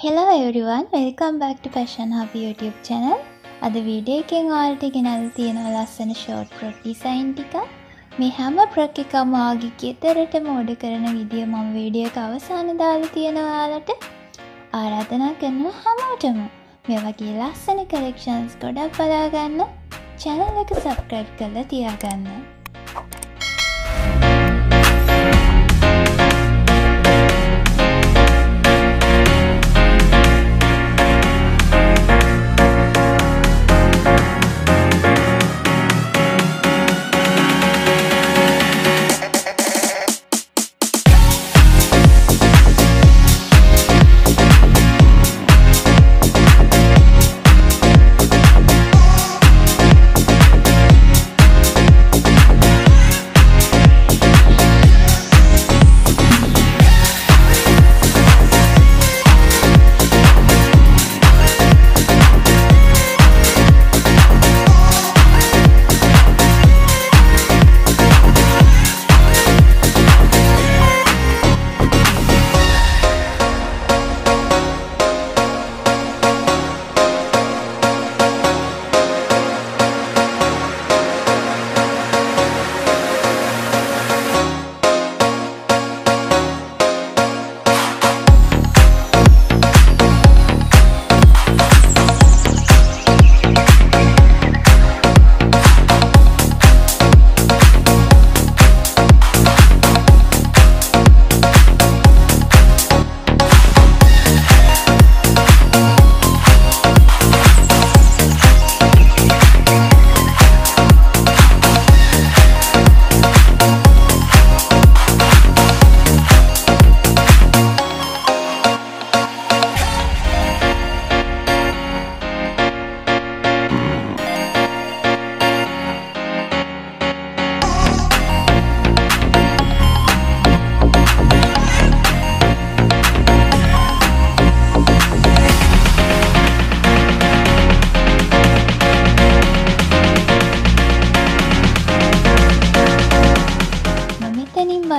Hello everyone welcome back to fashion hub YouTube channel අද video එකෙන් ආල්ට ගෙනල් තියෙනවා ලස්සන ෂෝට් ප්‍රොක් ඩිසයින් ටික. මේ හැම ප්‍රොක් එකම ආගි ගෙතරට මෝඩ කරන විදිිය මම වීඩියක අවසාන දාලා තියෙනවාලට ආරාධනා කරන හමෝටම මේ වගේ ලස්සන කලෙක්ෂන්ස් ගොඩක් බලාගන්න. චැනල එක සබ්ක්‍රයිබ් කරලා තියාගන්න.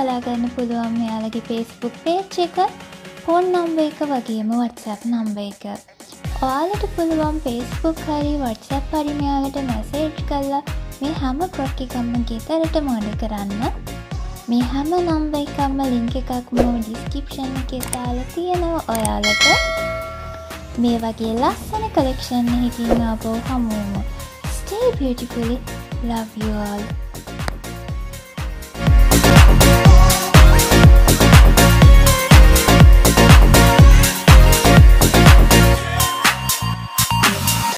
බලාගන්න පුළුවන් මෙයාලගේ පේස්බුක් පේච් එක. ෆෝන් නම්බ එක වගේම වටසැප් නම්බ එක. ඔයාලට පුළුවන් පේස්බුක් හරි වටසැප් හරි මෙයාලට මැසේජ් කල්ලා මේ හැම ප්‍රොක් එකම්ම ගෙතරට මොඩ කරන්න. මේ හැම නම්බ එකම්ම ලිංක එකක්ම ඩිස්කිප්ෂන් එක තාල තියෙනවා ඔයාලට. මේ වගේ ලස්සන කලෙක්ෂන් එහකින් අපෝ හමුවම. Stay beautifully. Love you all.